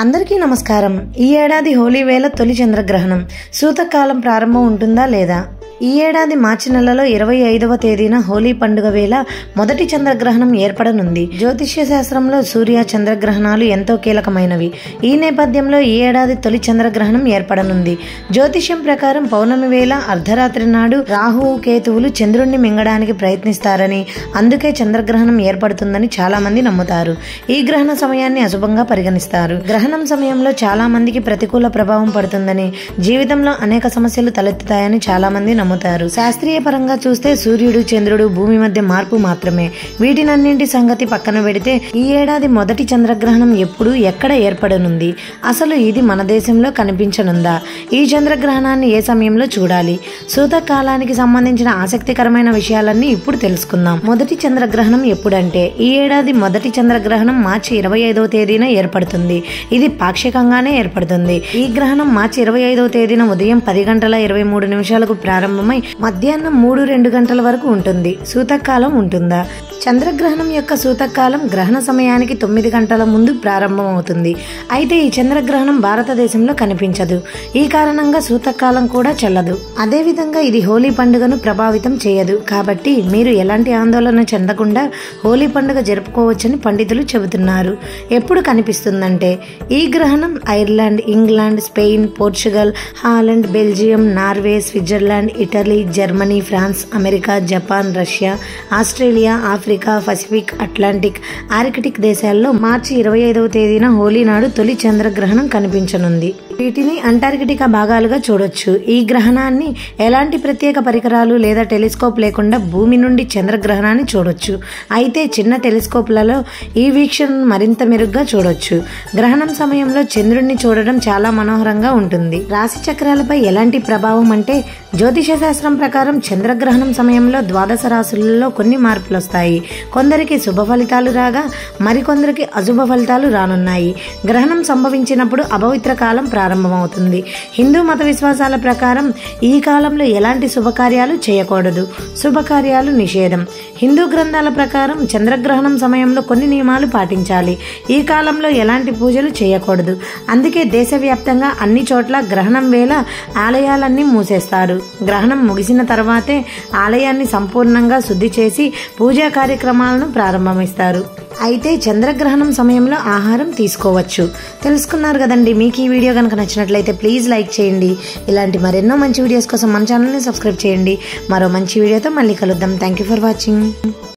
అందరికీ నమస్కారం. ఈ ఏడాది హోలీ వేళ తొలి చంద్రగ్రహణం. సూతకాలం ప్రారంభం ఉంటుందా లేదా? ఈ ఏడాది మార్చి నెలలో ఇరవై ఐదవ తేదీన హోలీ పండుగ వేళ మొదటి చంద్రగ్రహణం ఏర్పడనుంది. జ్యోతిష్య శాస్త్రంలో సూర్య చంద్రగ్రహణాలు ఎంతో కీలకమైనవి. ఈ నేపథ్యంలో ఈ ఏడాది తొలి చంద్రగ్రహణం ఏర్పడనుంది. జ్యోతిష్యం ప్రకారం పౌర్ణమి వేళ అర్ధరాత్రి నాడు రాహువు కేతువులు చంద్రుణ్ణి మింగడానికి ప్రయత్నిస్తారని అందుకే చంద్రగ్రహణం ఏర్పడుతుందని చాలా మంది నమ్ముతారు. ఈ గ్రహణ సమయాన్ని అశుభంగా పరిగణిస్తారు. గ్రహణం సమయంలో చాలా మందికి ప్రతికూల ప్రభావం పడుతుందని జీవితంలో అనేక సమస్యలు తలెత్తుతాయని చాలా మంది నమ్ముతారు. శాస్త్రీయ పరంగా చూస్తే సూర్యుడు చంద్రుడు భూమి మధ్య మార్పు మాత్రమే. వీటినన్నింటి సంగతి పక్కన పెడితే ఈ ఏడాది మొదటి చంద్రగ్రహణం ఎప్పుడు ఎక్కడ ఏర్పడనుంది? అసలు ఇది మన దేశంలో కనిపించనుందా? ఈ చంద్రగ్రహణాన్ని ఏ సమయంలో చూడాలి? సూతకాలానికి సంబంధించిన ఆసక్తికరమైన విషయాలన్నీ ఇప్పుడు తెలుసుకుందాం. మొదటి చంద్రగ్రహణం ఎప్పుడంటే ఈ ఏడాది మొదటి చంద్రగ్రహణం మార్చి ఇరవై ఐదవ తేదీన ఏర్పడుతుంది. ఇది పాక్షికంగానే ఏర్పడుతుంది. ఈ గ్రహణం మార్చి ఇరవై ఐదవ తేదీన ఉదయం పది గంటల ఇరవై మూడు నిమిషాలకు ప్రారంభం ప్రారంభమై మధ్యాహ్నం మూడు రెండు గంటల వరకు ఉంటుంది. సూతకాలం ఉంటుందా? చంద్రగ్రహణం యొక్క సూతకాలం గ్రహణ సమయానికి తొమ్మిది గంటల ముందు ప్రారంభమవుతుంది. అయితే ఈ చంద్రగ్రహణం భారతదేశంలో కనిపించదు. ఈ కారణంగా సూతకాలం కూడా చెల్లదు. అదేవిధంగా ఇది హోలీ పండుగను ప్రభావితం చేయదు. కాబట్టి మీరు ఎలాంటి ఆందోళన చెందకుండా హోలీ పండుగ జరుపుకోవచ్చని పండితులు చెబుతున్నారు. ఎప్పుడు కనిపిస్తుందంటే ఈ గ్రహణం Ireland England Spain Portugal Holland Belgium Norway Switzerland Italy Germany France America Japan Russia Australia Africa Pacific Atlantic Arctic దేశాల్లో మార్చి ఇరవై ఐదవ తేదీన హోలీ నాడు తొలి చంద్రగ్రహణం కనిపించనుంది. వీటిని అంటార్కిటికా భాగాలుగా చూడొచ్చు. ఈ గ్రహణాన్ని ఎలాంటి ప్రత్యేక పరికరాలు లేదా టెలిస్కోప్ లేకుండా భూమి నుండి చంద్రగ్రహణాన్ని చూడొచ్చు. అయితే చిన్న టెలిస్కోప్లలో ఈ వీక్షణను మరింత మెరుగ్గా చూడొచ్చు. గ్రహణం సమయంలో చంద్రుడిని చూడడం చాలా మనోహరంగా ఉంటుంది. రాశి చక్రాలపై ఎలాంటి ప్రభావం అంటే జ్యోతిష శాస్త్రం ప్రకారం చంద్రగ్రహణం సమయంలో ద్వాదశ రాశులలో కొన్ని మార్పులు వస్తాయి కొందరికి శుభ ఫలితాలు రాగా మరికొందరికి అశుభ ఫలితాలు రానున్నాయి. గ్రహణం సంభవించినప్పుడు అపవిత్ర కాలం ప్రారంభమవుతుంది. హిందూ మత విశ్వాసాల ప్రకారం ఈ కాలంలో ఎలాంటి శుభకార్యాలు చేయకూడదు. శుభకార్యాలు నిషేధం. హిందూ గ్రంథాల ప్రకారం చంద్రగ్రహణం సమయంలో కొన్ని నియమాలు పాటించాలి. ఈ కాలంలో ఎలాంటి పూజలు చేయకూడదు. అందుకే దేశవ్యాప్తంగా అన్ని చోట్ల గ్రహణం వేళ ఆలయాలన్నీ మూసేస్తారు. గ్రహణం ముగిసిన తర్వాతే ఆలయాన్ని సంపూర్ణంగా శుద్ధి చేసి పూజా కార్యక్రమాలను ప్రారంభమిస్తారు. అయితే చంద్రగ్రహణం సమయంలో ఆహారం తీసుకోవచ్చు. తెలుసుకున్నారు కదండి మీకు ఈ వీడియో కనుక నచ్చినట్లయితే ప్లీజ్ లైక్ చేయండి. ఇలాంటి మరెన్నో మంచి వీడియోస్ కోసం మన ఛానల్ని సబ్స్క్రైబ్ చేయండి. మరో మంచి వీడియోతో మళ్ళీ కలుద్దాం. Thank you for watching.